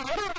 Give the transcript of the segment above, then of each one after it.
Oh,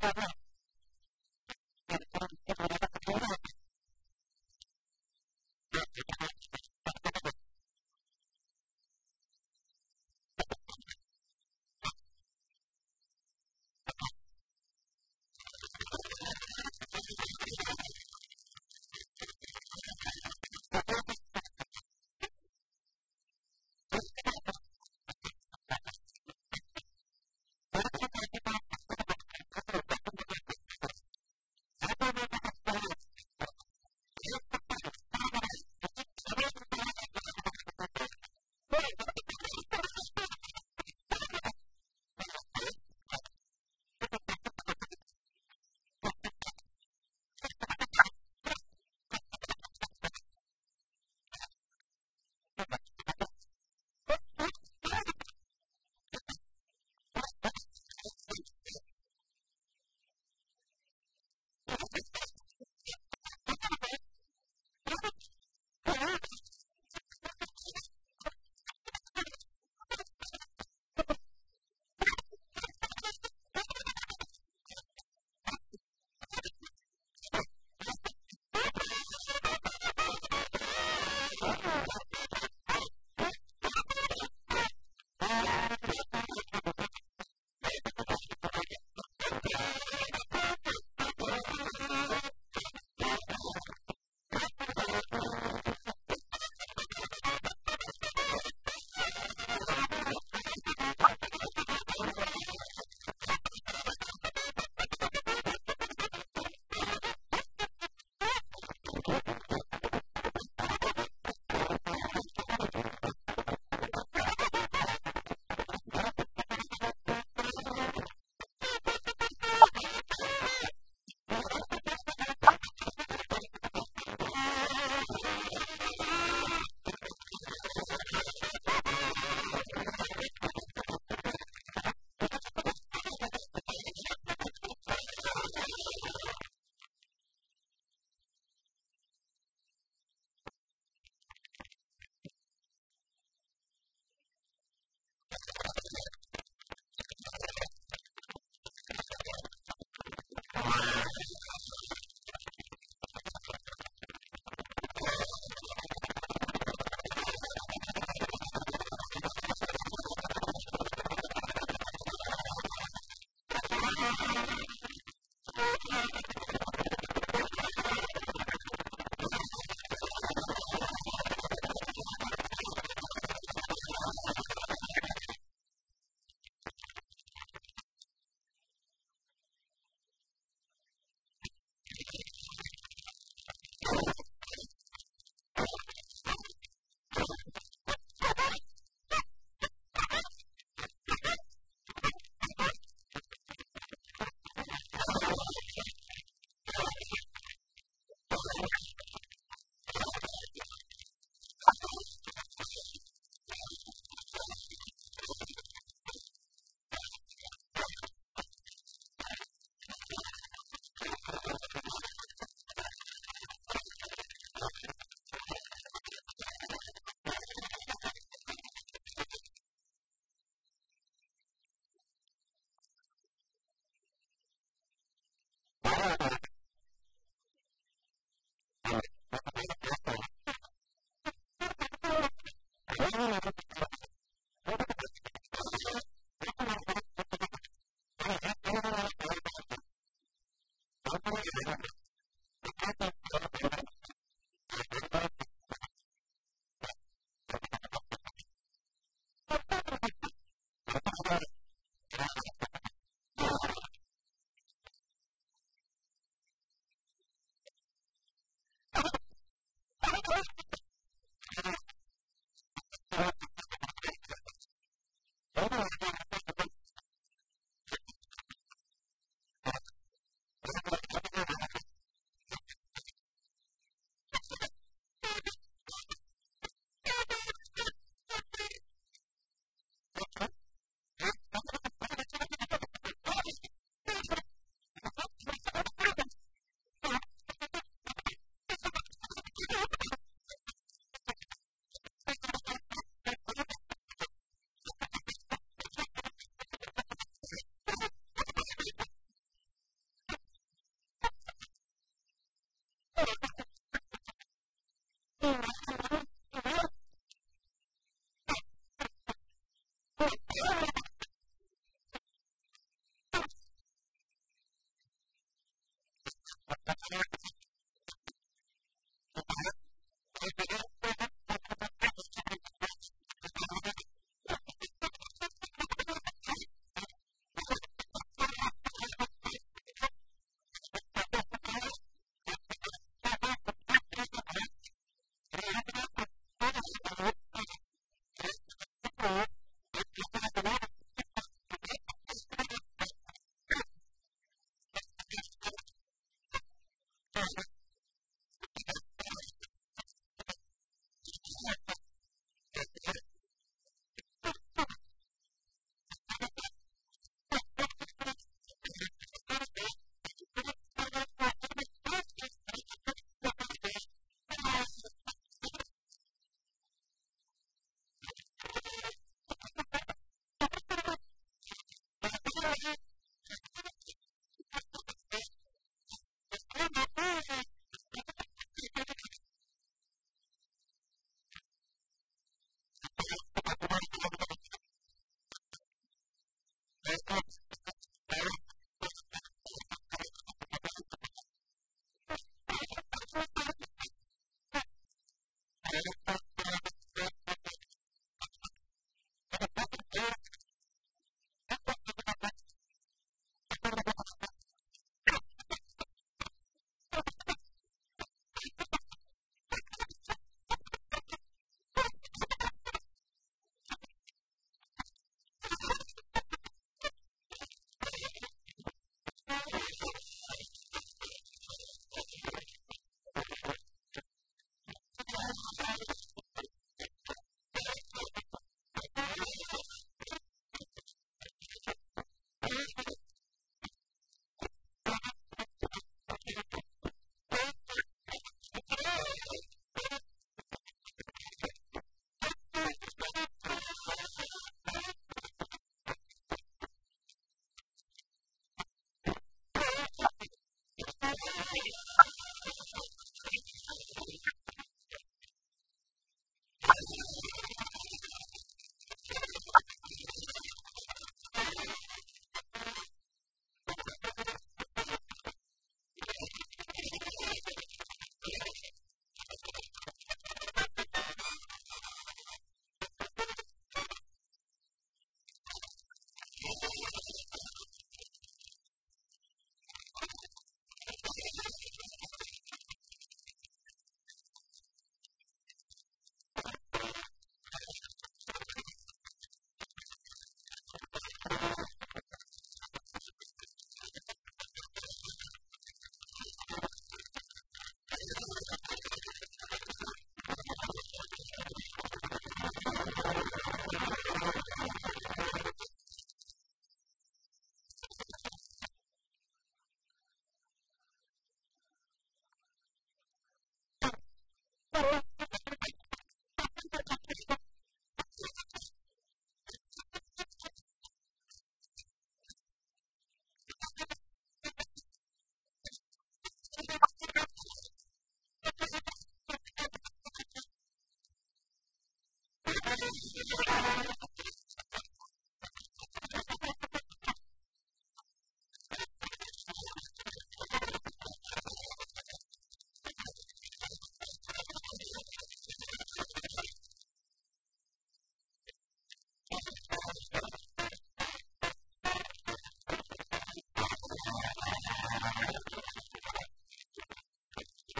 Bye-bye.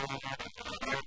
I'm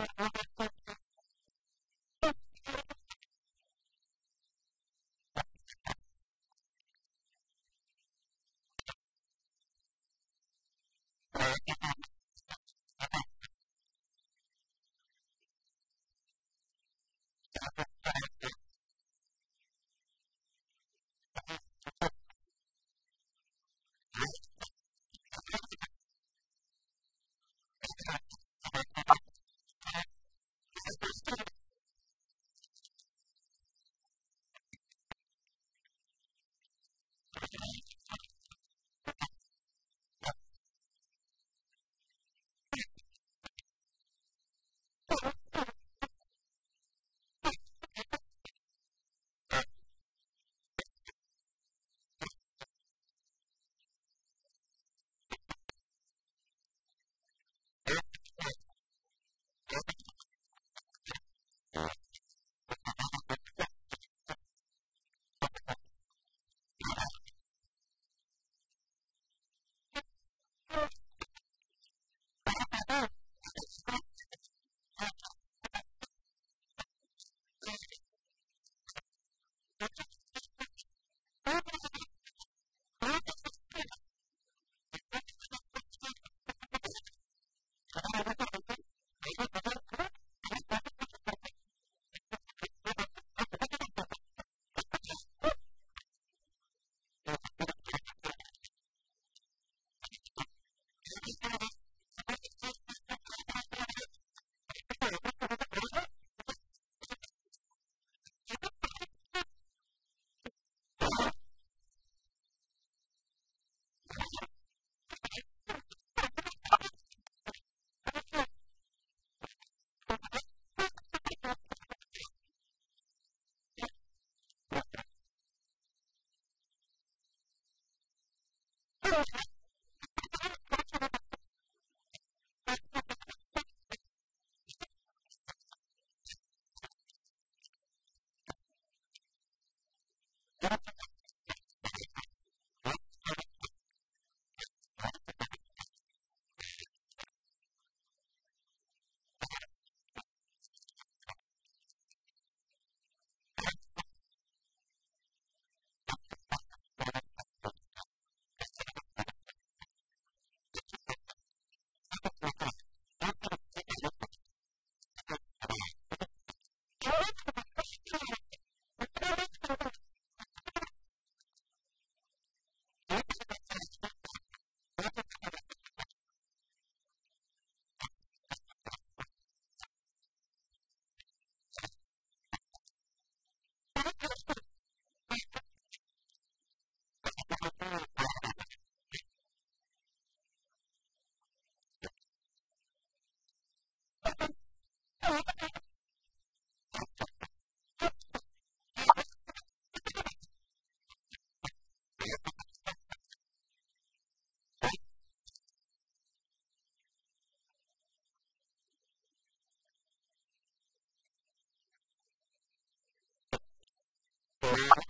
say, Thank you.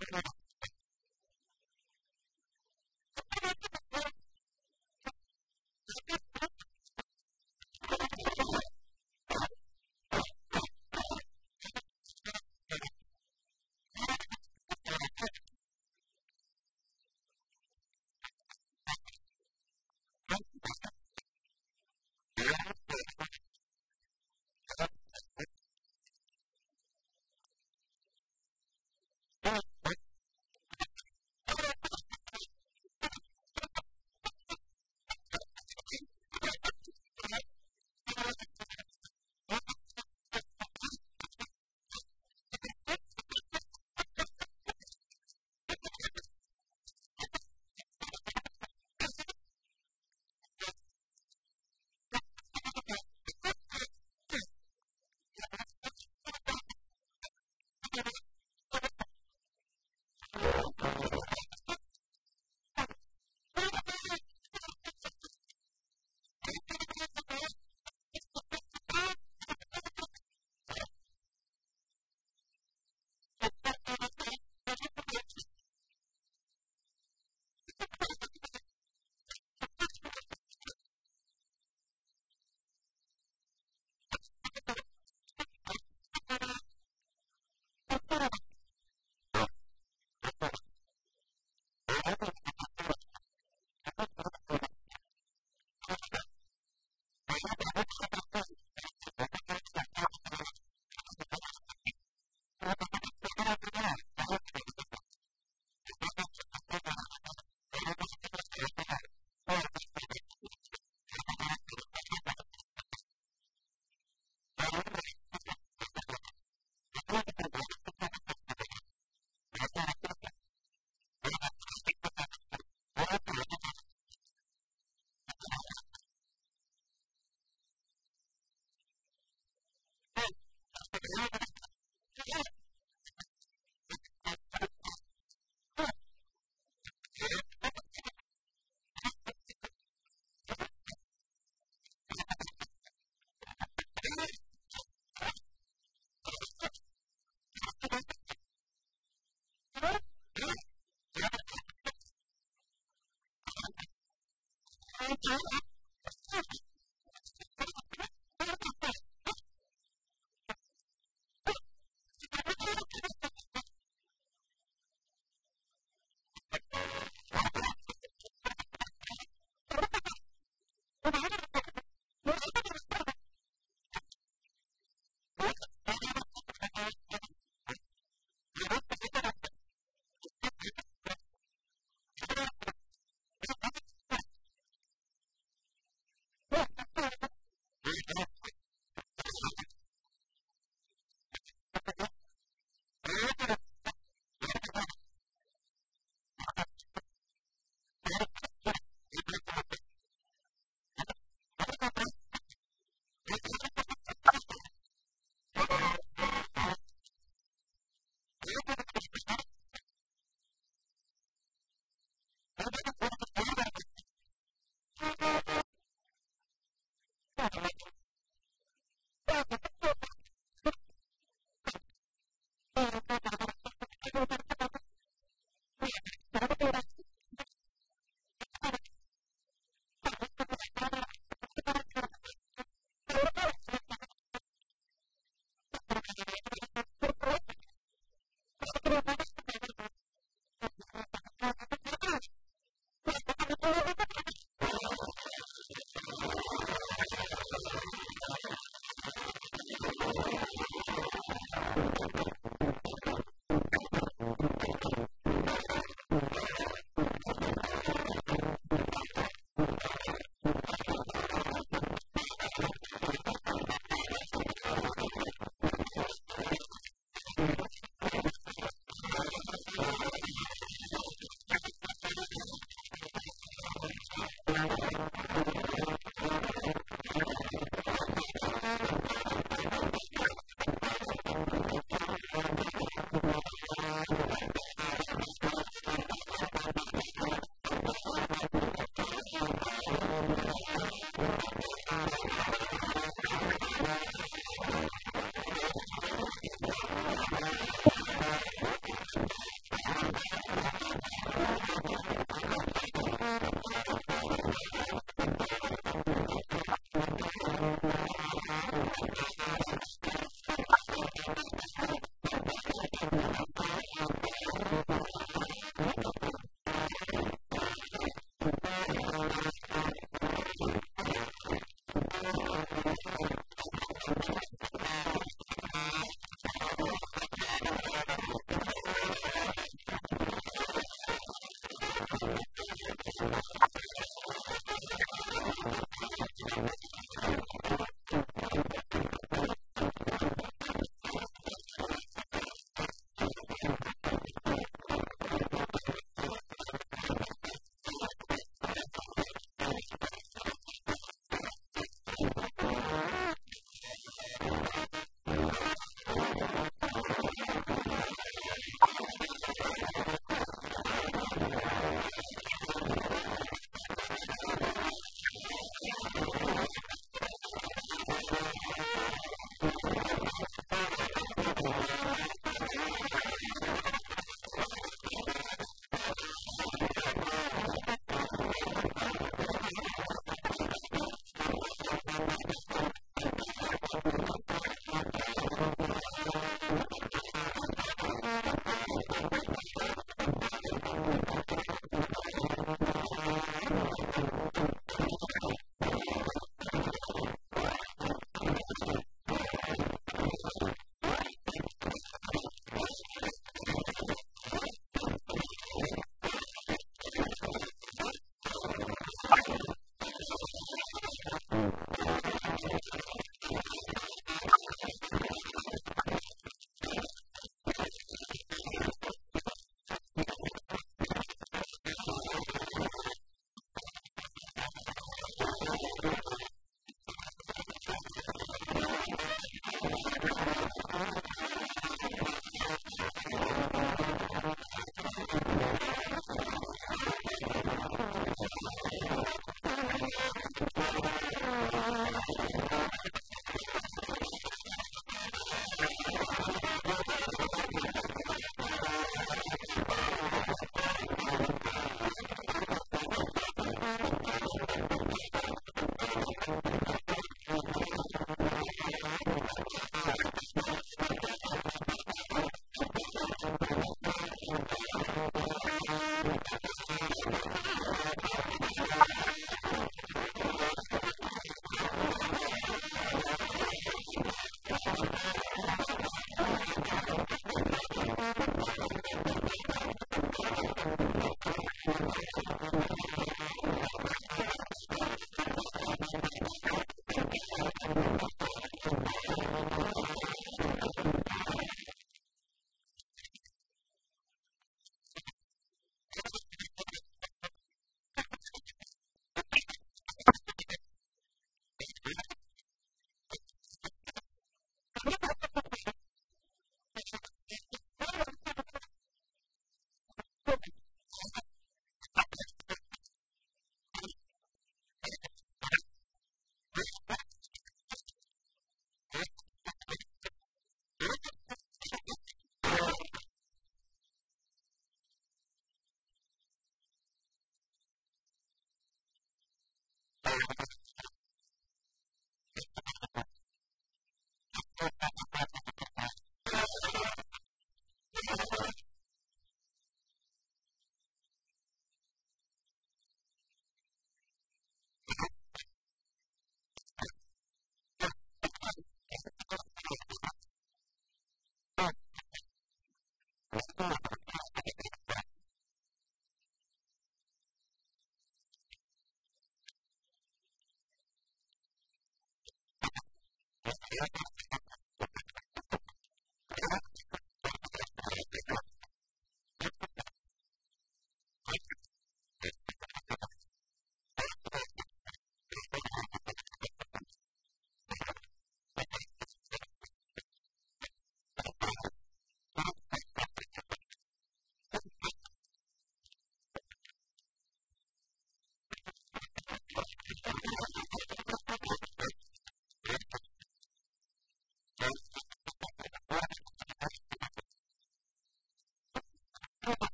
Thank you.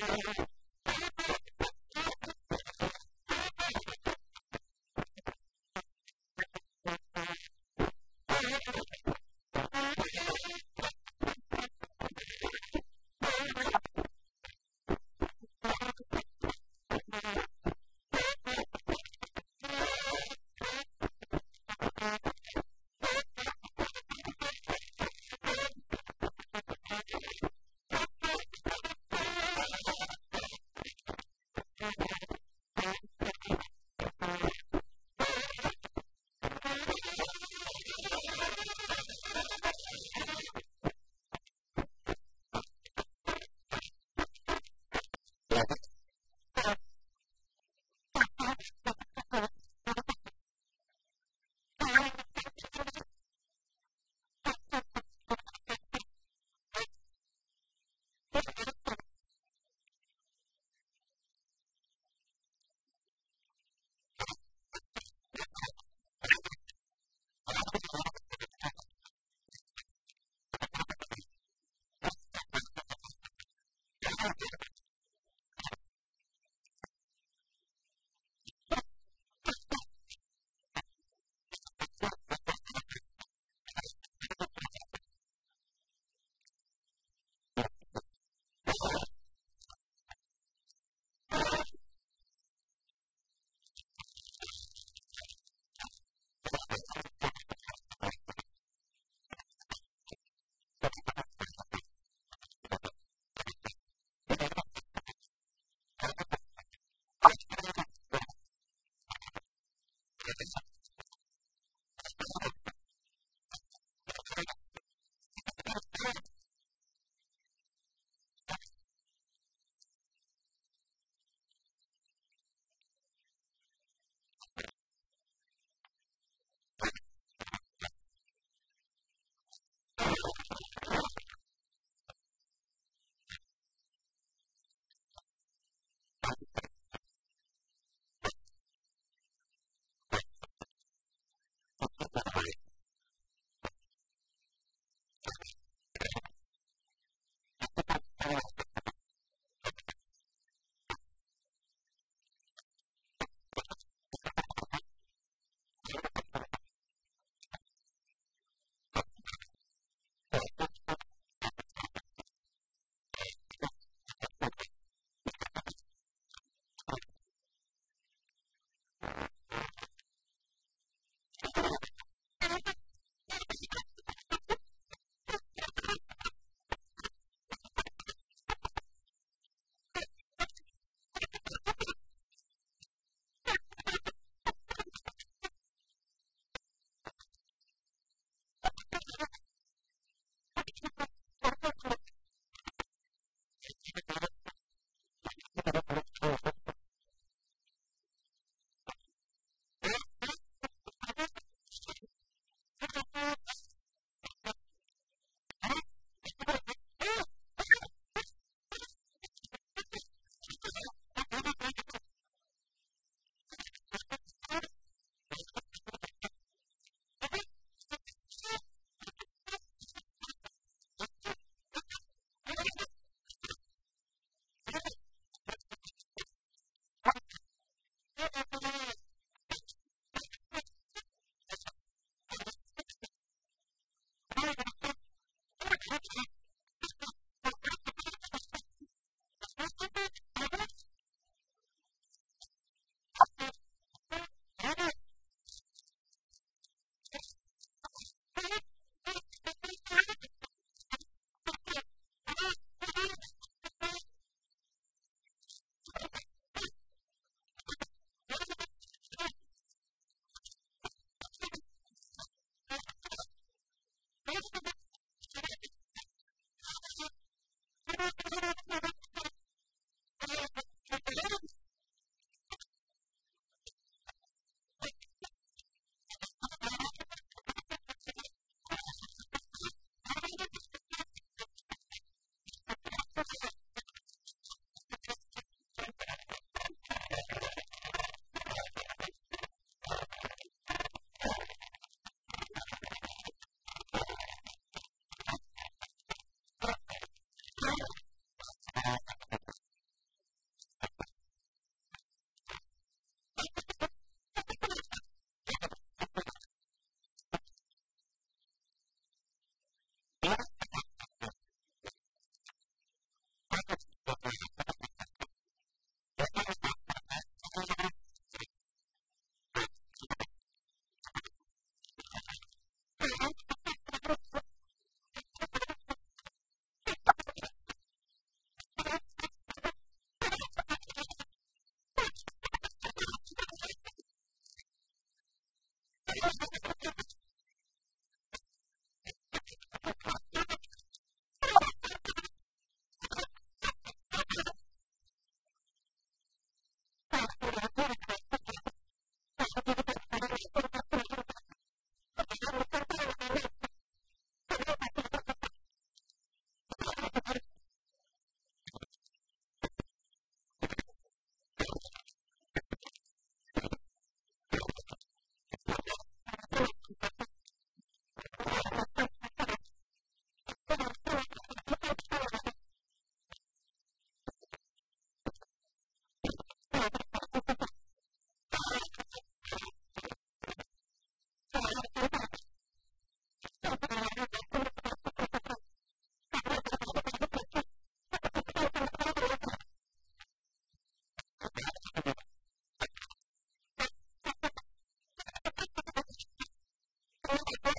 Thank you. Bye-bye. Thank you.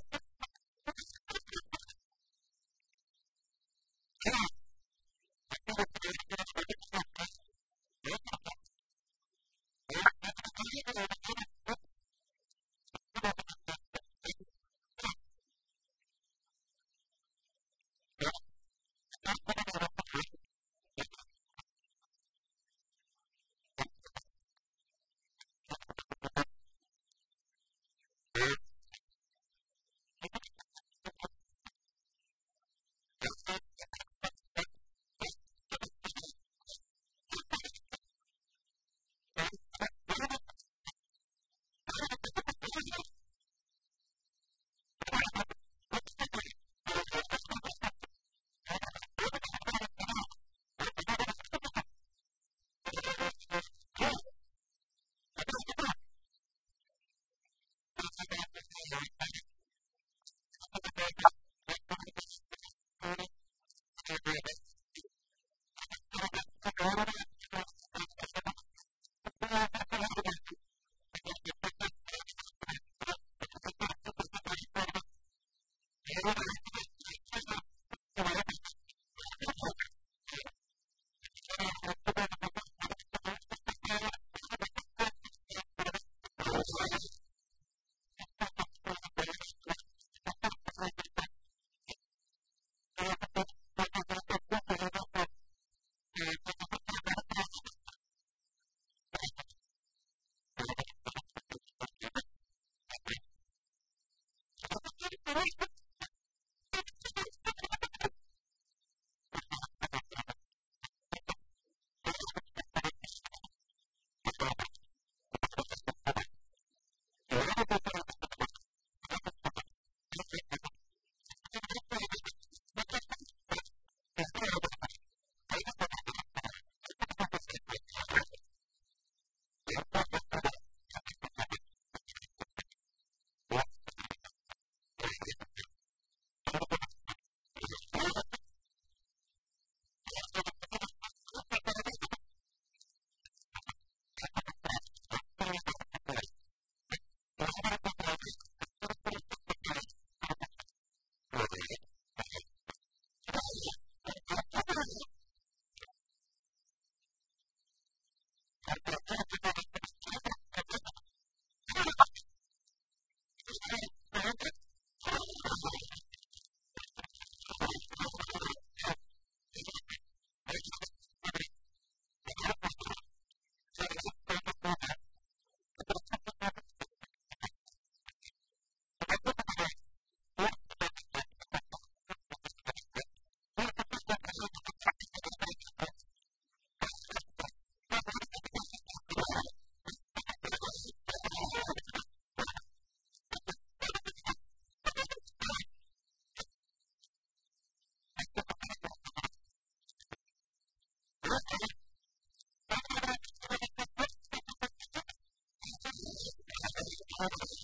Thank